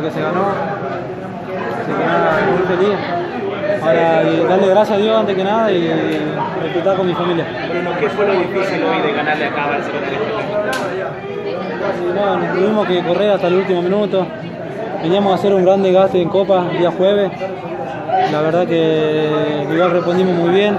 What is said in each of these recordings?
porque se ganó. Así que nada, muy feliz. Ahora darle gracias a Dios antes que nada y disfrutar con mi familia. Bruno, ¿qué fue lo difícil hoy de ganarle acá a Barcelona en este no, nos tuvimos que correr hasta el último minuto. Veníamos a hacer un gran desgaste en Copa el día jueves. La verdad que igual respondimos muy bien.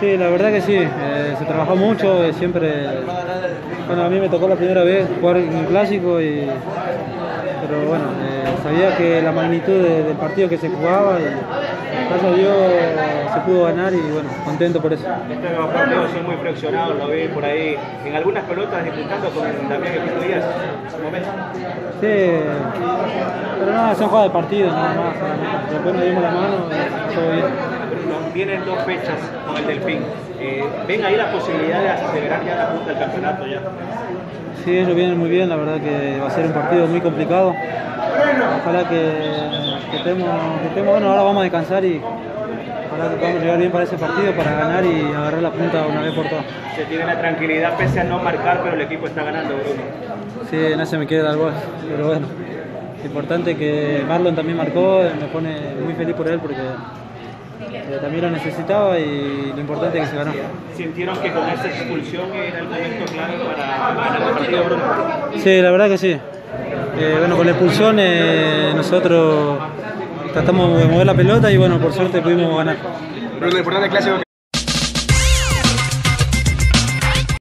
Sí, la verdad que sí, eh, se trabajó mucho, eh, siempre, bueno, a mí me tocó la primera vez jugar un clásico, y, pero bueno, eh, sabía que la magnitud de- del partido que se jugaba y gracias a Dios se pudo ganar y bueno, contento por eso. Este nuevo partido son muy fraccionados, lo vi por ahí en algunas pelotas disputando con Equipo Díaz. Un momento. Sí, pero no, son jugadas de partido nada más, después nos dimos la mano todo vienen dos fechas con el Delfín. Eh, ¿Ven ahí la posibilidad de acelerar ya la punta del campeonato ya? Sí, ellos vienen muy bien, la verdad que va a ser un partido muy complicado. Ojalá que, que estemos, que estemos- bueno, ahora vamos a descansar y ojalá que podamos llegar bien para ese partido, para ganar y agarrar la punta una vez por todas. Se tiene la tranquilidad pese a no marcar, pero el equipo está ganando, Bruno. Sí, no se me quiere dar gol, pero bueno, importante que Marlon también marcó, me pone muy feliz por él porque eh, también lo necesitaba y lo importante es que se ganó. ¿Sintieron que con esa expulsión era el momento clave para ganar el partido? Sí, la verdad que sí. Eh, bueno, con la expulsión eh, nosotros tratamos de mover la pelota y bueno, por suerte pudimos ganar. Bruno, importante clásico